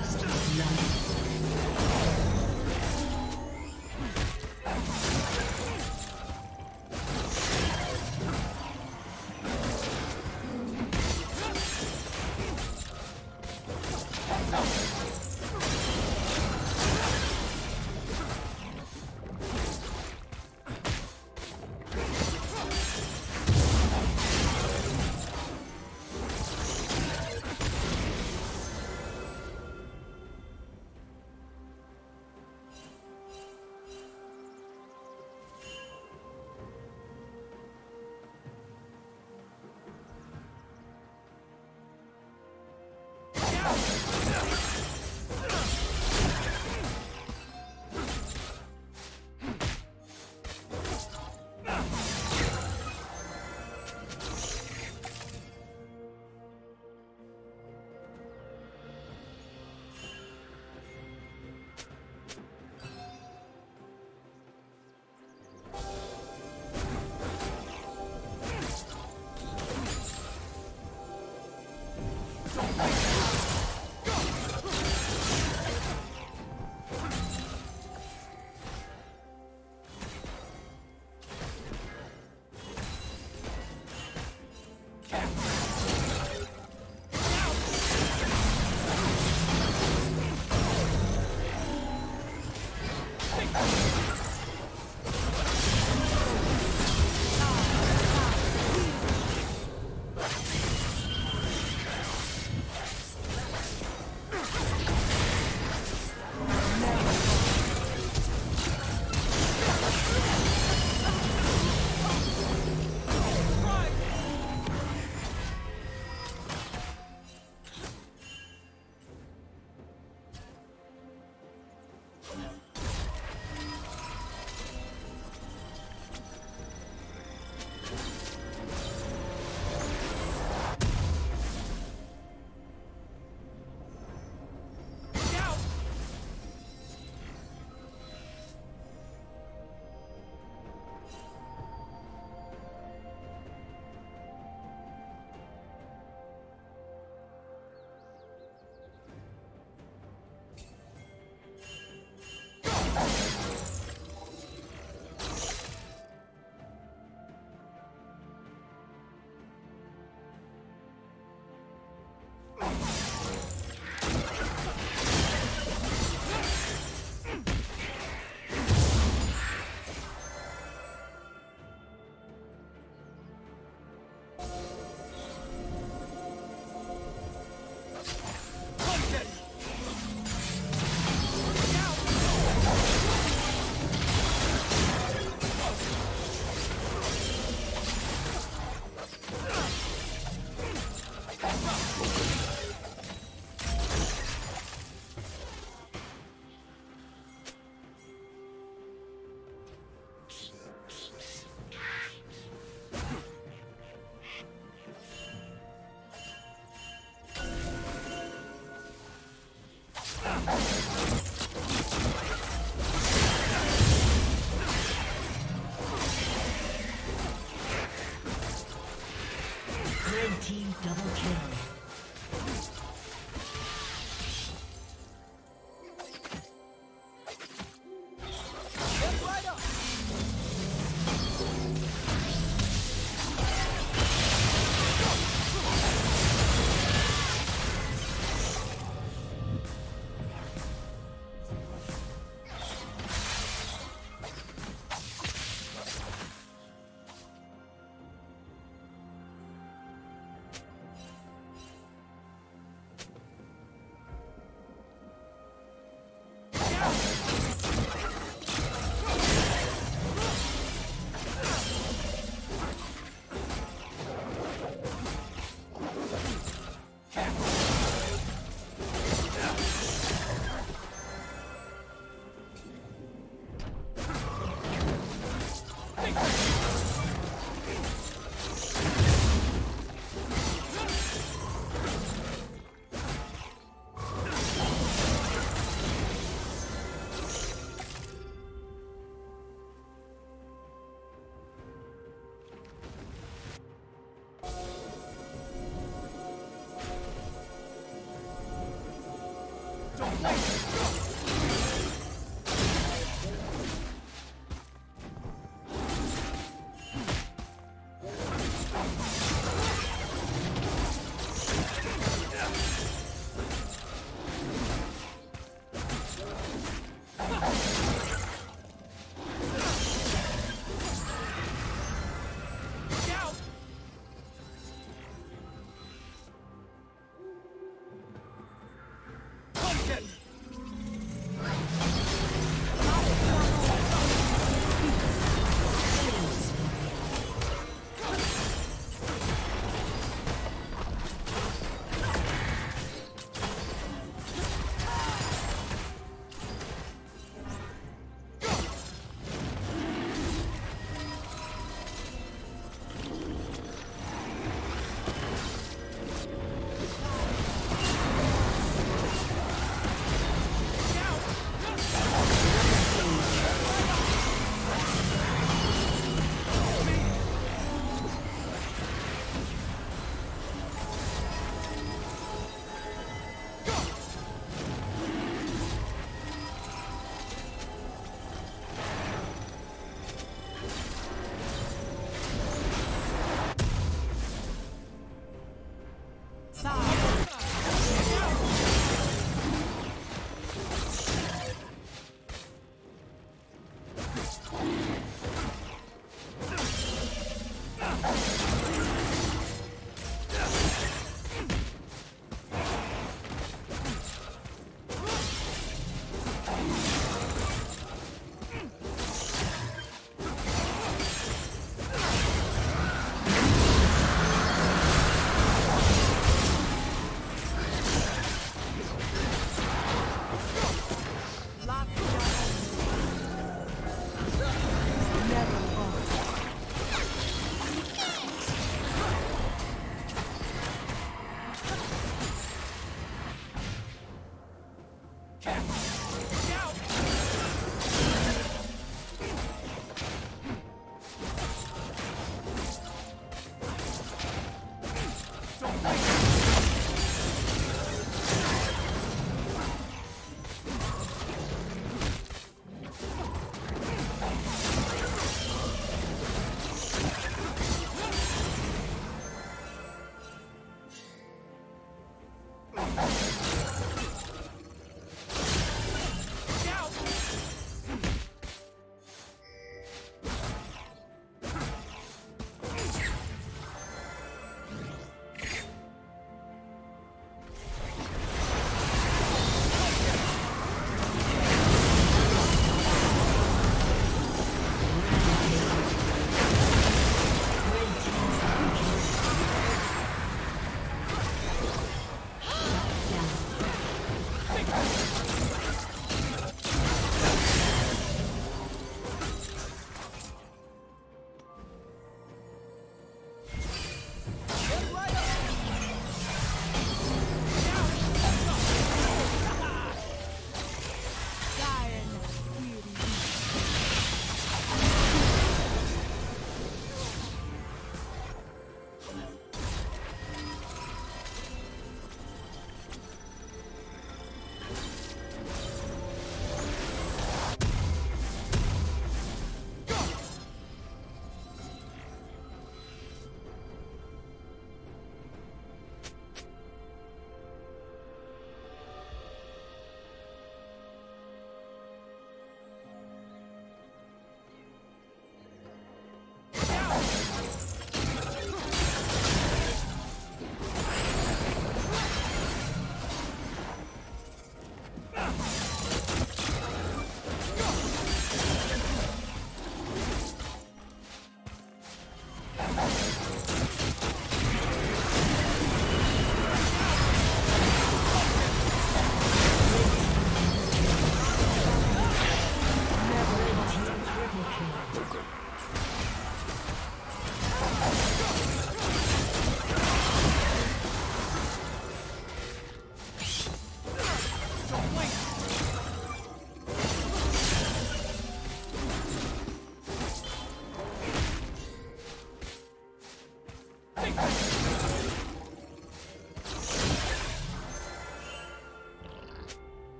First love. Let's go.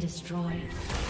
Destroyed.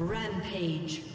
Rampage.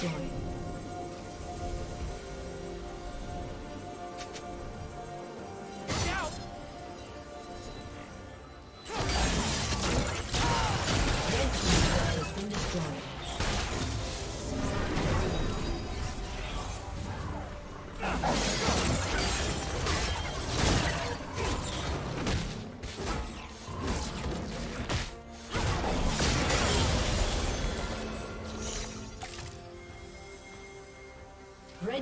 destroyed.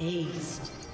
Aced.